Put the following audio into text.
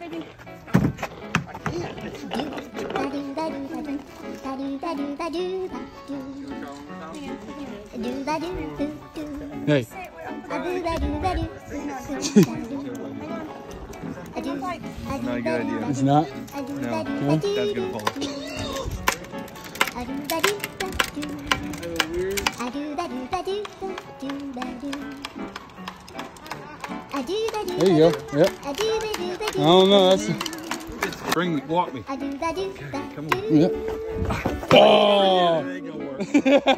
baby. I can't. Hey. Say it with Not a good idea. It's not? No. No? Dad's gonna fall. There you go. Yep. Oh, I don't know. That's. Bring, me, walk me. Yep. Oh! There you go, oh. work.